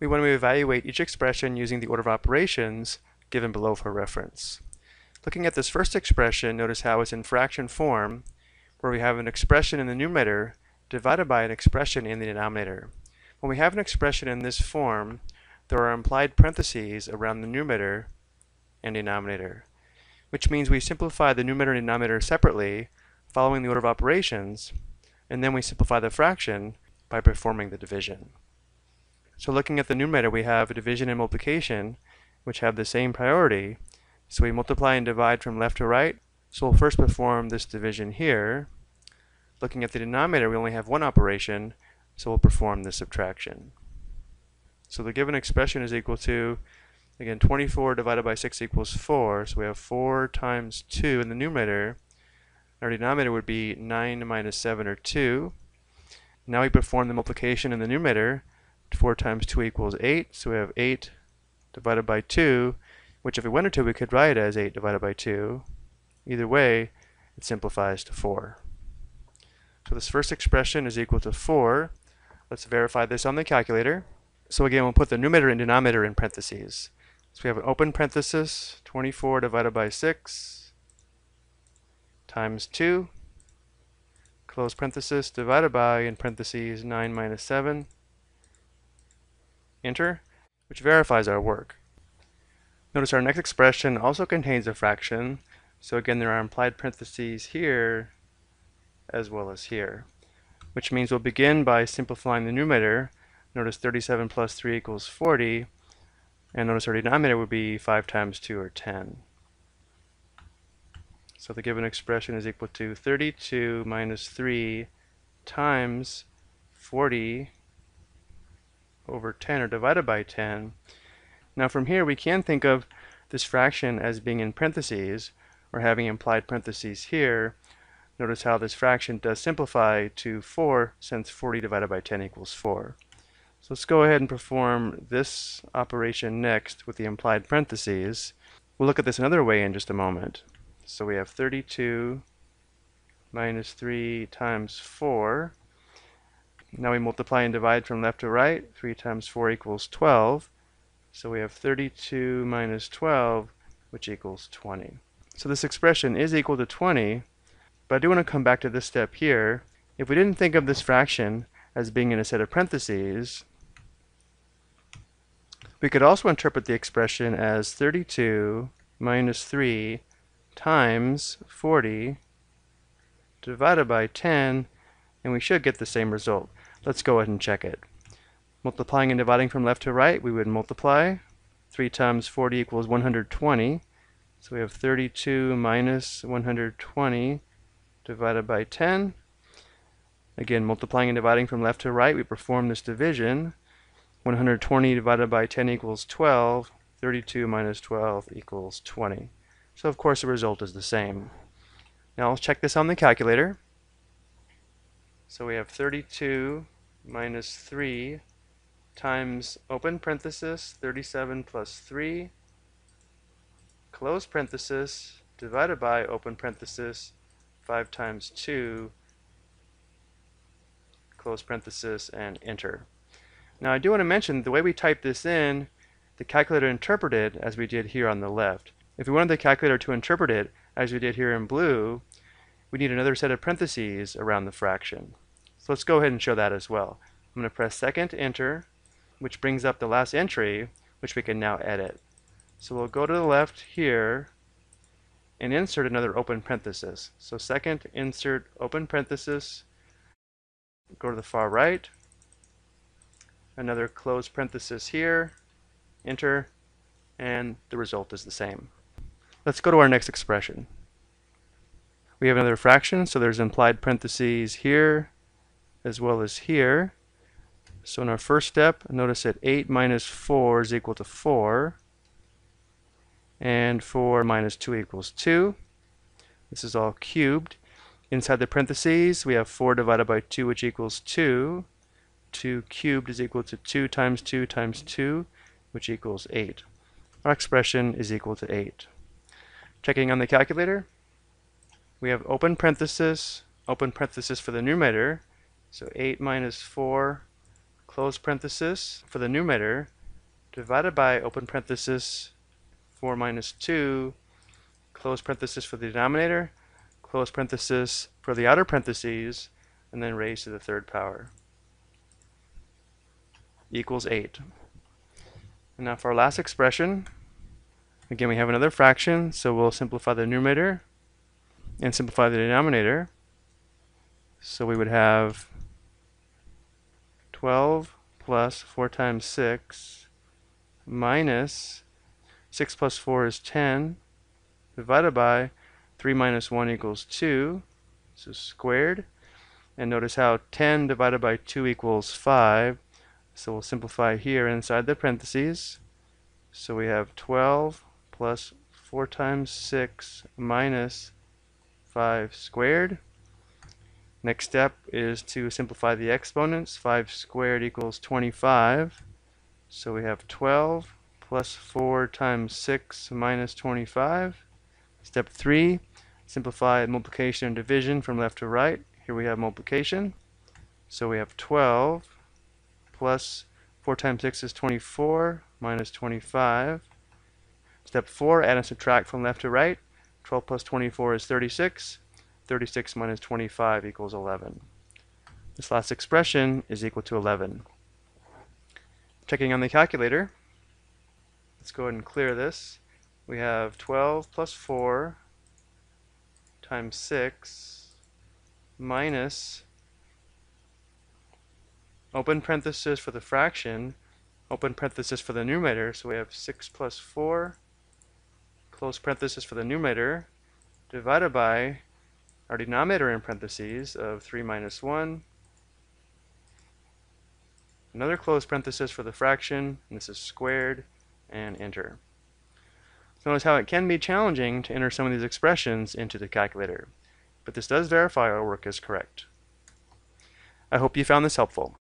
we want to evaluate each expression using the order of operations given below for reference. Looking at this first expression, notice how it's in fraction form, where we have an expression in the numerator divided by an expression in the denominator. When we have an expression in this form, there are implied parentheses around the numerator and denominator, which means we simplify the numerator and denominator separately, following the order of operations, and then we simplify the fraction by performing the division. So looking at the numerator, we have division and multiplication, which have the same priority. So we multiply and divide from left to right. So we'll first perform this division here. Looking at the denominator, we only have one operation, so we'll perform the subtraction. So the given expression is equal to, again, 24 divided by 6 equals 4. So we have 4 times 2 in the numerator. Our denominator would be 9 minus 7, or 2. Now we perform the multiplication in the numerator. 4 times 2 equals 8, so we have 8 divided by 2, which if we wanted to, we could write as 8 divided by 2. Either way, it simplifies to 4. So this first expression is equal to 4. Let's verify this on the calculator. So again, we'll put the numerator and denominator in parentheses. So we have an open parenthesis, 24 divided by 6 times 2, close parenthesis, divided by, in parentheses, 9 minus 7, enter, which verifies our work. Notice our next expression also contains a fraction, so again there are implied parentheses here as well as here, which means we'll begin by simplifying the numerator. Notice 37 plus 3 equals 40, and notice our denominator would be 5 times 2 or 10. So the given expression is equal to 32 minus 3 times 40 over 10 or divided by 10. Now from here we can think of this fraction as being in parentheses or having implied parentheses here. Notice how this fraction does simplify to 4 since 40 divided by 10 equals 4. So let's go ahead and perform this operation next with the implied parentheses. We'll look at this another way in just a moment. So we have 32 minus 3 times 4 now we multiply and divide from left to right. 3 times 4 equals 12. So we have 32 minus 12, which equals 20. So this expression is equal to 20, but I do want to come back to this step here. If we didn't think of this fraction as being in a set of parentheses, we could also interpret the expression as 32 minus 3 times 40 divided by 10, and we should get the same result. Let's go ahead and check it. Multiplying and dividing from left to right, we would multiply. 3 times 40 equals 120. So we have 32 minus 120 divided by 10. Again, multiplying and dividing from left to right, we perform this division. 120 divided by 10 equals 12. 32 minus 12 equals 20. So of course the result is the same. Now let's check this on the calculator. So we have 32 minus 3 times open parenthesis 37 plus 3 close parenthesis divided by open parenthesis 5 times 2 close parenthesis and enter. Now I do want to mention the way we type this in the calculator interpreted as we did here on the left. If we wanted the calculator to interpret it as we did here in blue we need another set of parentheses around the fraction. So let's go ahead and show that as well. I'm going to press second enter, which brings up the last entry, which we can now edit. So we'll go to the left here and insert another open parenthesis. So second, insert open parenthesis, go to the far right, another close parenthesis here, enter, and the result is the same. Let's go to our next expression. We have another fraction, so there's implied parentheses here, as well as here. So in our first step, notice that 8 minus 4 is equal to 4. And 4 minus 2 equals 2. This is all cubed. Inside the parentheses, we have 4 divided by 2, which equals 2. 2 cubed is equal to 2 times 2 times 2, which equals 8. Our expression is equal to 8. Checking on the calculator, we have open parenthesis, open parenthesis for the numerator, so 8 minus 4, close parenthesis for the numerator divided by open parenthesis 4 minus 2 close parenthesis for the denominator close parenthesis for the outer parentheses and then raised to the third power equals 8. And now for our last expression, again we have another fraction, so we'll simplify the numerator and simplify the denominator. So we would have 12 plus 4 times 6 minus 6 plus 4 is 10 divided by 3 minus 1 equals 2 so squared. And notice how 10 divided by 2 equals 5 so we'll simplify here inside the parentheses. So we have 12 plus 4 times 6 minus 5 squared Next step is to simplify the exponents. 5 squared equals 25. So we have 12 plus 4 times 6 minus 25. Step 3, simplify multiplication and division from left to right. Here we have multiplication. So we have 12 plus 4 times 6 is 24 minus 25. Step 4, add and subtract from left to right. 12 plus 24 is 36. 36 minus 25 equals 11. This last expression is equal to 11. Checking on the calculator, let's go ahead and clear this. We have 12 plus 4 times 6 minus open parenthesis for the fraction, open parenthesis for the numerator, so we have 6 plus 4, close parenthesis for the numerator, divided by our denominator in parentheses of 3 minus 1, another close parenthesis for the fraction, and this is squared, and enter. So Notice how it can be challenging to enter some of these expressions into the calculator, but this does verify our work is correct. I hope you found this helpful.